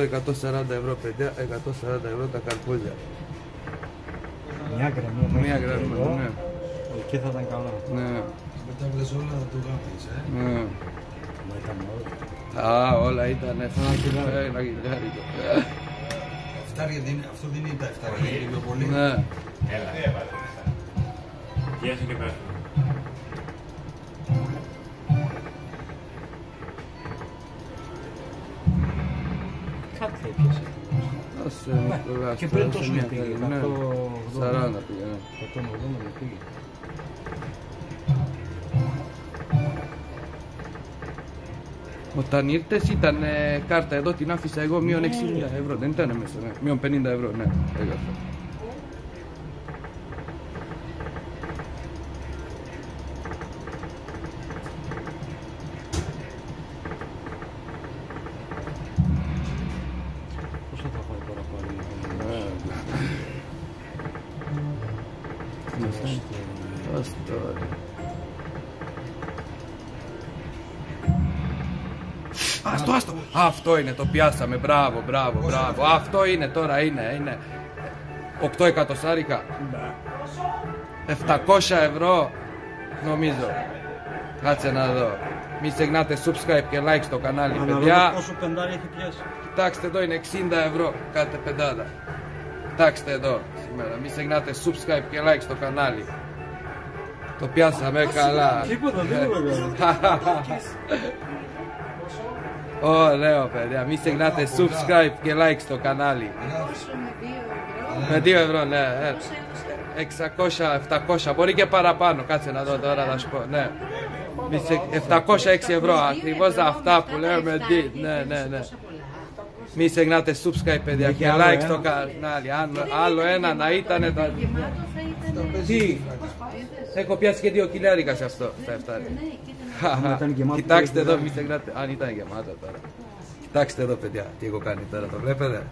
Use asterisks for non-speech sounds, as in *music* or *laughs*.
140 ευρώ, παιδιά, 140 ευρώ τα καρπούζια. Μια γραμμή. Μία γραμμή, εδώ, ναι. Εκεί θα ήταν καλά. Ναι, Με τα βλες όλα θα το γάμεις, ε. ναι. Μα ήταν όλα. Α, όλα ήταν Ένα χιλιάρικο. ένα χιλιάρικο. Φτάρια δεν είναι, αυτό δεν είναι τα εφτάρια, δεν είναι πιο πολύ. Ναι. Γεια σου και πέρα. Κάτι θα έπιασε. Άσε, Ναι, τώρα, και αυτά, πριν σε τόσο μια πήγε, καλή, ναι. 180. 40 πήγε, ναι. 180 δεν πήγε. Όταν ήρθες ήταν ε, κάρτα εδώ, την άφησα εγώ μείον 60 ευρώ, δεν ήταν μέσα, ναι. Μείον 50 ευρώ, ναι. Έγραφα. Ναι. Ας τώρα. Άστο, άστο. Αυτό είναι, το πιάσαμε. Μπράβο, μπράβο, μπράβο. Αυτό είναι τώρα, είναι, είναι. 8 εκατοστάρικα. 700 ευρώ, νομίζω. Κάτσε να δω. Μην ξεχνάτε subscribe και like στο κανάλι, Να δούμε παιδιά. πόσο πεντάρι έχει πιάσει. Κοιτάξτε εδώ είναι 60 ευρώ κάθε πεντάδα. Κοιτάξτε εδώ σήμερα. Μην ξεχνάτε subscribe και like στο κανάλι. Το πιάσαμε καλά. Τίποτα, τίποτα. *laughs* Ωραίο παιδιά. Μην ξεχνάτε subscribe και like στο κανάλι. Με 2 ευρώ, ναι. ε. 600, 700, μπορεί και παραπάνω. Κάτσε να δω τώρα, θα σου πω. Ναι. Μη σε- 706 ευρώ, ακριβώς αυτά που λέμε. τι. Ναι, ναι, ναι. Μην ξεχνάτε subscribe παιδιά και άλλο like ένα. στο κανάλι. Άλλο, άλλο ένα να ήταν τα... Γεμάτο θα ήταν. Τι, έχω πιάσει και δύο κιλιάρικα σε αυτό. Στα 7. Ναι, κοίτα να Αν ήταν γεμάτο, Κοιτάξτε θα εδώ, ήταν. μην ξεχνάτε. Αν ήταν γεμάτο τώρα. Κοιτάξτε εδώ, παιδιά, τι έχω κάνει τώρα, το βλέπετε.